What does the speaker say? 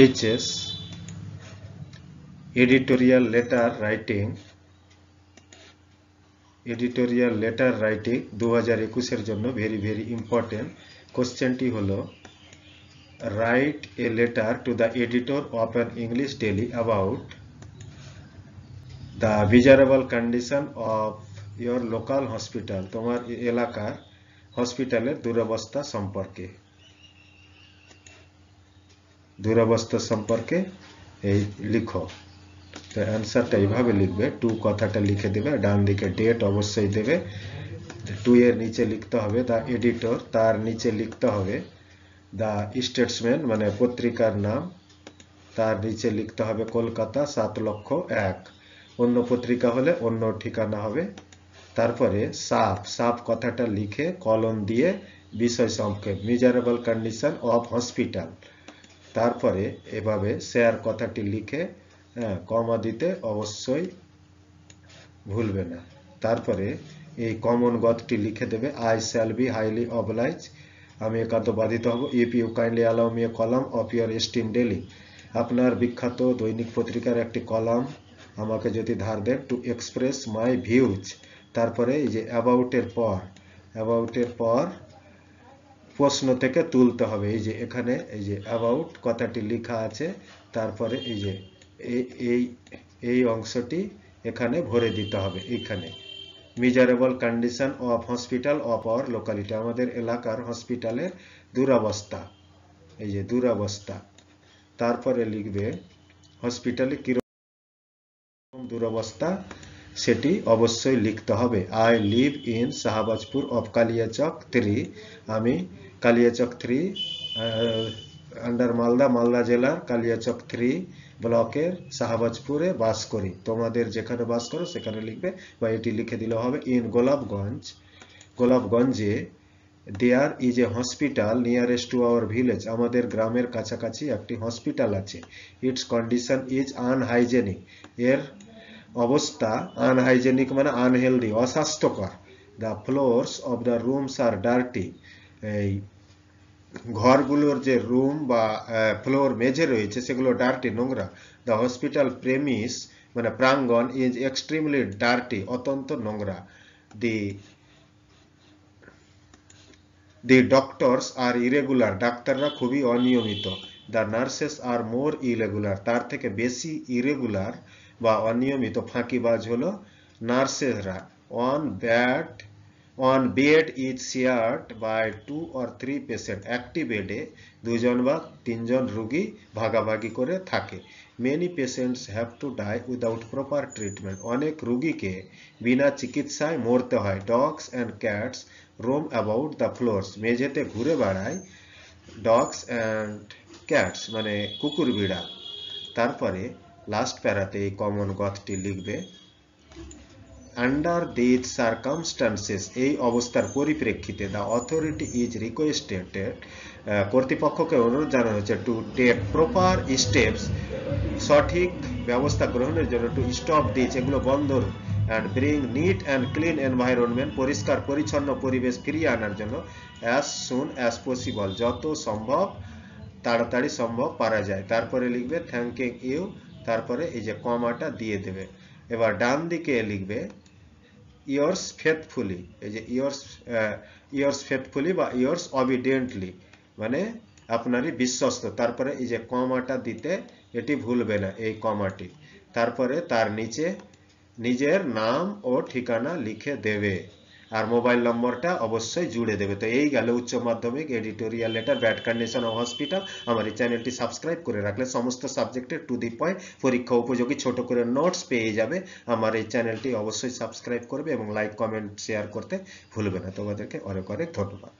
HS editorial letter writing editorial letter writing দু হাজার একুশের জন্য ভেরি ভেরি ইম্পর্টেন্ট কোশ্চেনটি হলো write a letter to the editor of an English daily about the miserable condition of your local hospital তোমার এলাকার হসপিটালের দুরবস্থা সম্পর্কে। দুরবস্থা সম্পর্কে এই লিখো। তো অ্যান্সারটা এইভাবে লিখবে। টু কথাটা লিখে দেবে, ডান দিকে ডেট অবশ্যই দেবে। টু এর নিচে লিখতে হবে দ্য এডিটর তার নিচে লিখতে হবে। দ্য স্টেটসম্যান মানে পত্রিকার নাম, তার নিচে লিখতে হবে কলকাতা সাত লক্ষ এক। অন্য পত্রিকা হলে অন্য ঠিকানা হবে। তারপরে সাপ সাপ কথাটা লিখে কলম দিয়ে বিষয় সংক্ষেপ মিজারেবল কন্ডিশন অফ হসপিটাল তারপরে এভাবে শেয়ার কথাটি লিখে হ্যাঁ কমা দিতে অবশ্যই ভুলবে না। তারপরে এই কমন গদটি লিখে দেবে I shall be highly oblige আমি একান্ত বাধিত হব if you kindly allow me a column of your esteemed daily আপনার বিখ্যাত দৈনিক পত্রিকার একটি কলাম আমাকে যদি ধার দেন টু এক্সপ্রেস মাই ভিউজ তারপরে এই যে অ্যাবাউটের পর অ্যাবাউটের পর প্রশ্ন থেকে তুলতে হবে। এই যে এখানে, এই যে অ্যাবাউট কথাটি লেখা আছে, তারপরে এই যে এই এই অংশটি এখানে ভরে দিতে হবে, এইখানে। Miserable condition of hospital of our locality আমাদের এলাকার হসপিটালের দুরাবস্থা। এই যে দুরাবস্থা। তারপরে লিখবে হসপিটালে কীরকম দুরবস্থা? সেটি অবশ্যই লিখতে হবে। I live in Shahbazpur of Kaliachak three আমি কালিয়াচক থ্রি আন্ডার মালদা মালদা জেলার কালিয়াচক থ্রি ব্লকের শাহবাজপুরে বাস করি। তোমাদের যেখানে বাস করো, সেখানে লিখবে বা এটি লিখে দিলে হবে in Golapganj. গোলাপগঞ্জে there is a hospital nearest to our village আমাদের গ্রামের কাছাকাছি একটি হসপিটাল আছে। ইটস কন্ডিশন ইজ আনহাইজেনিক এর অবস্থা আনহাইজেনিক মানে আনহেলদি অস্বাস্থ্যকর। The floors of the rooms are dirty এই ঘরগুলোর যে রুম বা ফ্লোর মেঝে রয়েছে, সেগুলো ডার্টি নোংরা। দ্য হসপিটাল প্রেমিস মানে প্রাঙ্গন ইজ এক্সট্রিমলি ডার্টি অত্যন্ত নোংরা। দি দি ডক্টরস আর ইরেগুলার ডাক্তাররা খুবই অনিয়মিত। The nurses are more irregular তার থেকে বেশি ইরেগুলার বা অনিয়মিত ফাঁকিবাজ হলো নার্সেসরা। One bed one bed is shared by two or three patient. একটি বেডে দুজন বা তিনজন রুগী ভাগাভাগি করে থাকে। Many patients have to die without proper treatment অনেক রুগীকে বিনা চিকিৎসায় মরতে হয়। Dogs and cats roam about the floors মেঝেতে ঘুরে বেড়ায় ডগস অ্যান্ড ক্যাটস মানে কুকুর বিড়াল তারপরে লাস্ট প্যারাতে এই কমন গথটি লিখবে আন্ডার দিস সার্কামস্টান্সেস এই অবস্থার পরিপ্রেক্ষিতে দ্য অথরিটি ইজ রিকোয়েস্টেড কর্তৃপক্ষকে অনুরোধ জানানো হয়েছে টু টেক প্রপার স্টেপস সঠিক ব্যবস্থা গ্রহণের জন্য টু স্টপ দিস এগুলো বন্ধ and bring neat and clean environment পরিষ্কার, পরিচ্ছন্ন পরিবেশ ফিরিয়ে আনার জন্য অ্যাজ সুন অ্যাজ পসিবল যত সম্ভব, তাড়াতাড়ি সম্ভব পারা যায়। তারপরে লিখবে থ্যাংকিং ইউ তারপরে এই যে কমাটা দিয়ে দেবে। এবার ডান দিকে লিখবে ইয়ার্স ফেথফুলি এই যে ইয়ার্স ইয়ার্স ফেথফুলি বা ইয়ার্স অবিডিয়েন্টলি মানে আপনারই বিশ্বস্ত। তারপরে এই যে কমাটা দিতে, এটি ভুলবে না এই কমাটি। তারপরে তার নিচে নিজের নাম ও ঠিকানা লিখে দেবে। আর মোবাইল নম্বরটা অবশ্যই জুড়ে দেবে। তো এই গেল উচ্চ মাধ্যমিক editorial letter bad condition of hospital আমার এই চ্যানেলটি সাবস্ক্রাইব করে রাখলে সমস্ত সাবজেক্টের টু দি পয়েন্ট পরীক্ষা উপযোগী ছোট করে নোটস পেয়ে যাবে। আমার এই চ্যানেলটি অবশ্যই সাবস্ক্রাইব করবে এবং লাইক কমেন্ট শেয়ার করতে ভুলবে না। তোমাদেরকে অনেক অনেক ধন্যবাদ।